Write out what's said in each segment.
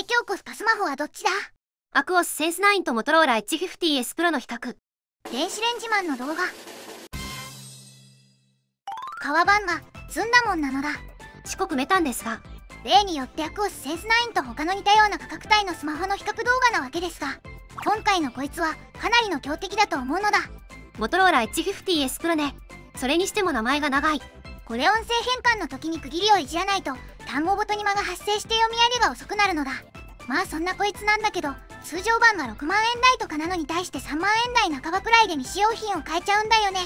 最強コスパスマホはどっちだ？アクオスセンス9とモトローラ H50S Pro の比較。電子レンジマンの動画革版が積んだもんなのだ。四国メタンですが。例によってアクオスセンス9と他の似たような価格帯のスマホの比較動画なわけですが今回のこいつはかなりの強敵だと思うのだ。モトローラ H50S Pro ね。それにしても名前が長い。これ音声変換の時に区切りをいじらないと単語ごとに間が発生して読み上げが遅くなるのだ。まあそんなこいつなんだけど通常版が6万円台とかなのに対して3万円台半ばくらいで未使用品を買えちゃうんだよね。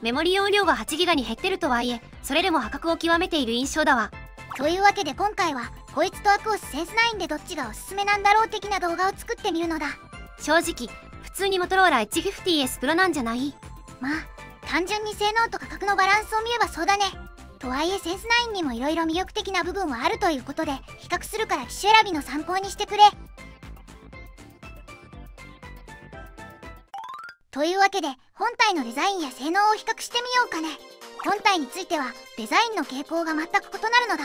メモリ容量が 8GB に減ってるとはいえそれでも破格を極めている印象だわ。というわけで今回はこいつとアクオスセンス9でどっちがおすすめなんだろう的な動画を作ってみるのだ。正直普通にモトローラ H50S Pro なんじゃない？まあ単純に性能と価格のバランスを見ればそうだねとはいえセンス9にも色々魅力的な部分はあるということで比較するから機種選びの参考にしてくれ。というわけで本体のデザインや性能を比較してみようかね。本体についてはデザインの傾向が全く異なるのだ。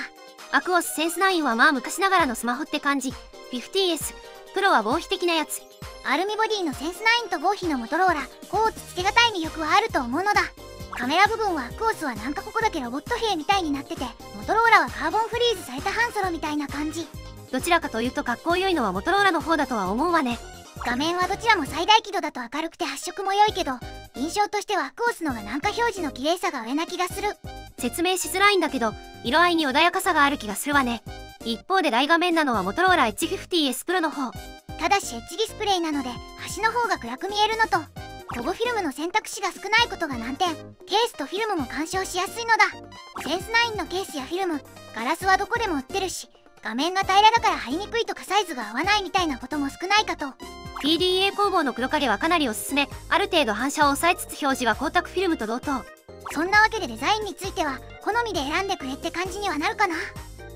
アクオスセンス9はまあ昔ながらのスマホって感じ。50S プロは防費的なやつ。アルミボディのセンス9と合皮のモトローラ甲乙つけがたい魅力はあると思うのだカメラ部分はアクオスはなんかここだけロボット兵みたいになっててモトローラはカーボンフリーズされたハンソロみたいな感じ。どちらかというと格好良いのはモトローラの方だとは思うわね。画面はどちらも最大輝度だと明るくて発色も良いけど印象としてはアクオスのがなんか表示の綺麗さが上な気がする。説明しづらいんだけど色合いに穏やかさがある気がするわね。一方で大画面なのはモトローラ H50S Pro の方。ただしエッジディスプレイなので端の方が暗く見えるのと保護フィルムの選択肢が少ないことが難点。ケースとフィルムも干渉しやすいのだ。センス9のケースやフィルムガラスはどこでも売ってるし画面が平らだから貼りにくいとかサイズが合わないみたいなことも少ないかと。PDA 工房の黒影はかなりおすすめ。ある程度反射を抑えつつ表示は光沢フィルムと同等。そんなわけでデザインについては好みで選んでくれって感じにはなるかな。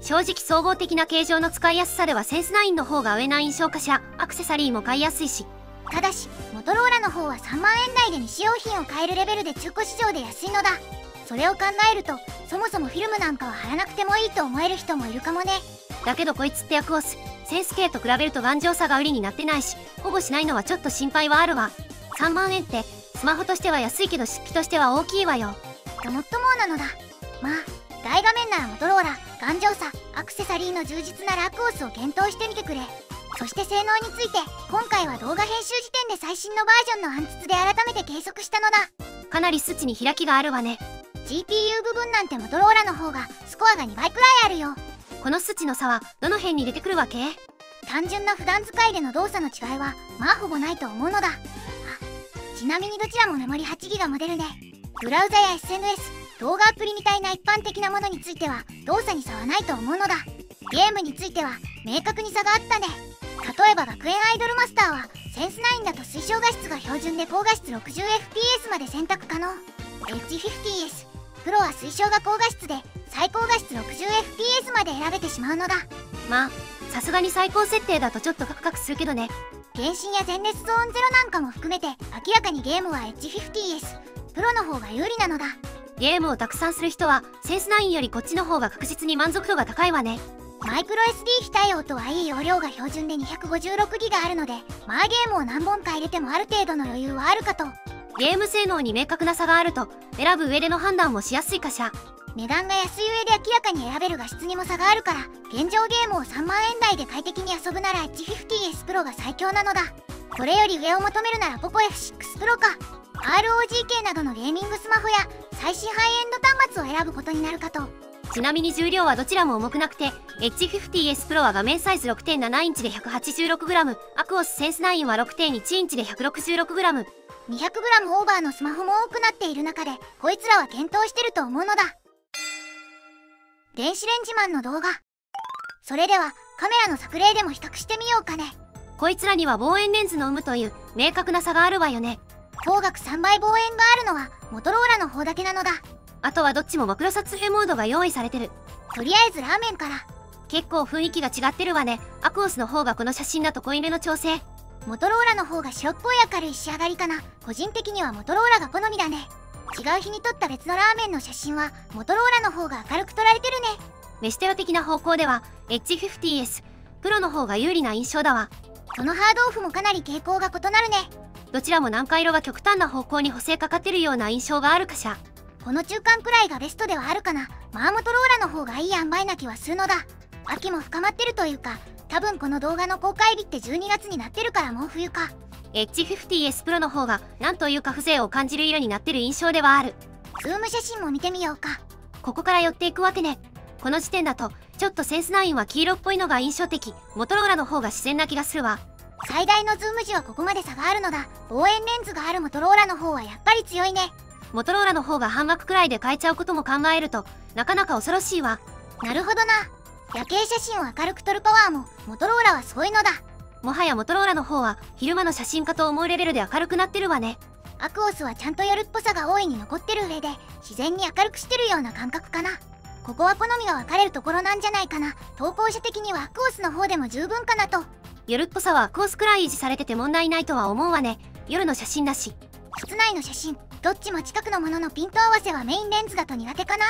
正直総合的な形状の使いやすさではセンス9の方が上な印象かしら。アクセサリーも買いやすいしただしモトローラの方は3万円台で未使用品を買えるレベルで中古市場で安いのだ。それを考えるとそもそもフィルムなんかは貼らなくてもいいと思える人もいるかもね。だけどこいつってアクオスセンス系と比べると頑丈さが売りになってないし保護しないのはちょっと心配はあるわ。3万円ってスマホとしては安いけど出費としては大きいわよ。ごもっともなのだ。まあ大画面ならモトローラ頑丈さアクセサリーの充実ならアクオスを検討してみてくれそして性能について今回は動画編集時点で最新のバージョンの暗筒で改めて計測したのだ。かなり数値に開きがあるわね。GPU 部分なんてモトローラの方がスコアが2倍くらいあるよ。この数値の差はどの辺に出てくるわけ？単純な普段使いでの動作の違いはまあほぼないと思うのだ。ちなみにどちらもメモリ 8GB モデルでブラウザや SNS 動画アプリみたいな一般的なものについては動作に差はないと思うのだ。ゲームについては明確に差があったね例えば学園アイドルマスターはセンス9だと推奨画質が標準で高画質 60fps まで選択可能。H50S プロは推奨が高画質で最高画質 60fps まで選べてしまうのだ。まあさすがに最高設定だとちょっとカクカクするけどね。原神や全熱ゾーンゼロなんかも含めて明らかにゲームは H50S プロの方が有利なのだ。ゲームをたくさんする人はセンス9よりこっちの方が確実に満足度が高いわねマイクロ SD 非対応とはいい容量が標準で 256GB あるのでまあゲームを何本か入れてもある程度の余裕はあるかと。ゲーム性能に明確な差があると選ぶ上での判断もしやすいかしら。値段が安い上で明らかに選べる画質にも差があるから現状ゲームを3万円台で快適に遊ぶなら H50S Pro が最強なのだ。これより上を求めるなら POCO F6 Pro か。ROGK などのゲーミングスマホや最新ハイエンド端末を選ぶことになるかとちなみに重量はどちらも重くなくて H50S Pro は画面サイズ6.7インチで 186g アクオスセンス9は6.1インチで 166g 200g オーバーのスマホも多くなっている中でこいつらは検討してると思うのだ。電子レンジマンの動画。それではカメラの作例でも比較してみようかね。こいつらには望遠レンズの有無という明確な差があるわよね。光学3倍望遠があるのはモトローラの方だけなのだあとはどっちもマクロ撮影モードが用意されてる。とりあえずラーメンから。結構雰囲気が違ってるわね。アクオスの方がこの写真だと濃いめの調整。モトローラの方が白っぽい明るい仕上がりかな。個人的にはモトローラが好みだね。違う日に撮った別のラーメンの写真はモトローラの方が明るく撮られてるね。メシテロ的な方向では H50S プロの方が有利な印象だわ。このハードオフもかなり傾向が異なるね。どちらも南海色が極端な方向に補正かかってるような印象があるかしらこの中間くらいがベストではあるかな。マーモトローラの方がいい塩梅な気はするのだ。秋も深まってるというか多分この動画の公開日って12月になってるからもう冬か。H50S プロの方がなんというか風情を感じる色になってる印象ではある。ズーム写真も見てみようか。ここから寄っていくわけね。この時点だとちょっと sense9は黄色っぽいのが印象的。モトローラの方が自然な気がするわ。最大のズーム時はここまで差があるのだ。望遠レンズがあるモトローラの方はやっぱり強いねモトローラの方が半額くらいで買えちゃうことも考えるとなかなか恐ろしいわ。なるほどな。夜景写真を明るく撮るパワーもモトローラはそういうのだ。もはやモトローラの方は昼間の写真家と思うレベルで明るくなってるわね。アクオスはちゃんと夜っぽさが大いに残ってる上で自然に明るくしてるような感覚かな。ここは好みが分かれるところなんじゃないかな。投稿者的にはアクオスの方でも十分かなと。夜っぽさはアクオスくらい維持されてて問題ないとは思うわね。夜の写真だし。室内の写真どっちも近くのもののピント合わせはメインレンズだと苦手かな？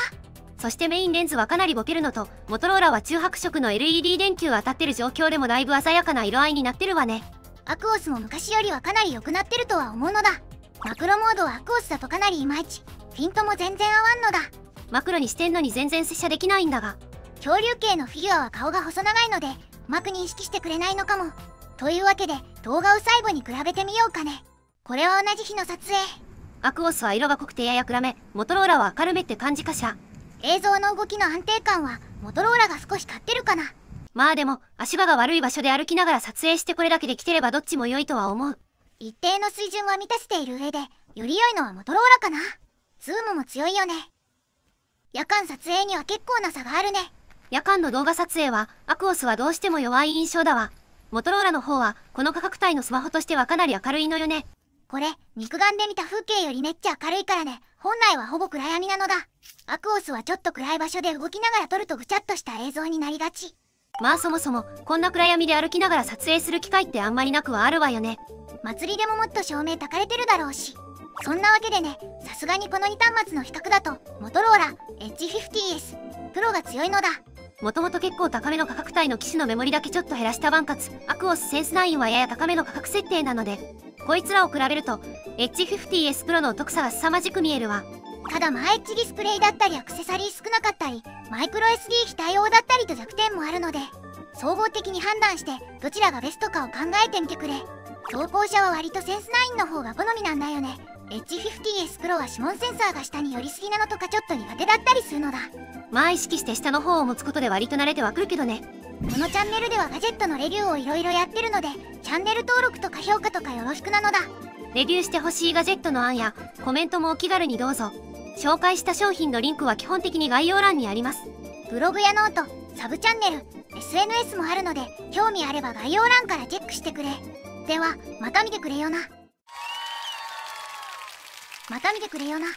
そしてメインレンズはかなりボケるのとモトローラは中白色の LED 電球当たってる状況でもだいぶ鮮やかな色合いになってるわね。アクオスも昔よりはかなり良くなってるとは思うのだ。マクロモードはアクオスだとかなりいまいち。ピントも全然合わんのだ。マクロにしてんのに全然接写できないんだが。恐竜系のフィギュアは顔が細長いのでうまく認識してくれないのかも。というわけで動画を最後に比べてみようかね。これは同じ日の撮影アクオスは色が濃くてやや暗めモトローラは明るめって感じかしら。映像の動きの安定感はモトローラが少し勝ってるかな。まあでも足場が悪い場所で歩きながら撮影してこれだけできてればどっちも良いとは思う。一定の水準は満たせている上でより良いのはモトローラかな。ズームも強いよね。夜間撮影には結構な差があるね。夜間の動画撮影はアクオスはどうしても弱い印象だわ。モトローラの方はこの価格帯のスマホとしてはかなり明るいのよねこれ肉眼で見た風景よりめっちゃ明るいからね。本来はほぼ暗闇なのだ。アクオスはちょっと暗い場所で動きながら撮るとぐちゃっとした映像になりがち。まあそもそもこんな暗闇で歩きながら撮影する機会ってあんまりなくはあるわよね。祭りでももっと照明焚かれてるだろうし。そんなわけでねさすがにこの2端末の比較だとモトローラ H50S プロが強いのだ。もともと結構高めの価格帯の機種のメモリだけちょっと減らしたバンカツアクオスセンス9はやや高めの価格設定なのでこいつらを比べると H50S プロのお得さが凄まじく見えるわ。ただマエッジディスプレイだったりアクセサリー少なかったりマイクロ SD 非対応だったりと弱点もあるので総合的に判断してどちらがベストかを考えてみてくれ。投稿者は割とセンス9の方が好みなんだよね。H50S プロは指紋センサーが下に寄りすぎなのとかちょっと苦手だったりするのだ。まあ意識して下の方を持つことで割と慣れてはくるけどねこのチャンネルではガジェットのレビューをいろいろやってるのでチャンネル登録とか評価とかよろしくなのだ。レビューしてほしいガジェットの案やコメントもお気軽にどうぞ。紹介した商品のリンクは基本的に概要欄にあります。ブログやノートサブチャンネル SNS もあるので興味あれば概要欄からチェックしてくれ。ではまた見てくれよな。また見てくれよな